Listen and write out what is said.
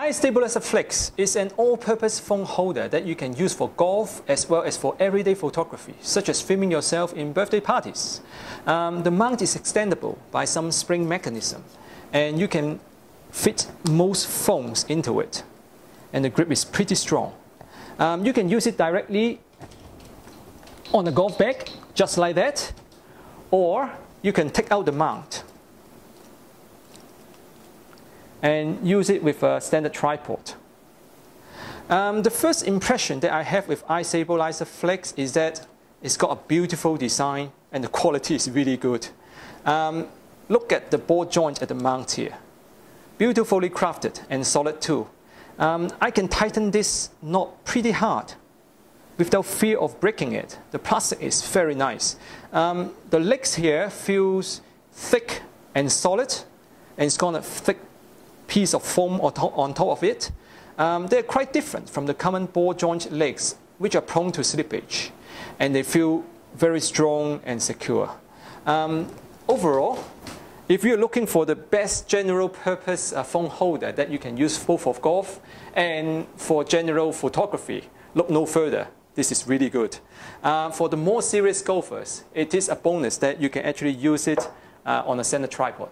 iStabilizer Flex is an all-purpose phone holder that you can use for golf as well as for everyday photography, such as filming yourself in birthday parties. Um, the mount is extendable by some spring mechanism, and you can fit most phones into it. And the grip is pretty strong. Um, you can use it directly on a golf bag, just like that, or you can take out the mount and use it with a standard tripod. Um, the first impression that I have with iStabilizer Flex is that it's got a beautiful design and the quality is really good. Um, look at the ball joint at the mount here. Beautifully crafted and solid too. Um, I can tighten this knot pretty hard without fear of breaking it. The plastic is very nice. Um, the legs here feels thick and solid and it's got a thick piece of foam on top, of it. Um, they're quite different from the common ball joint legs, which are prone to slippage, and they feel very strong and secure. Um, overall, if you're looking for the best general purpose uh, phone holder that you can use both for golf and for general photography, look no further. This is really good. Uh, for the more serious golfers, it is a bonus that you can actually use it uh, on a center tripod.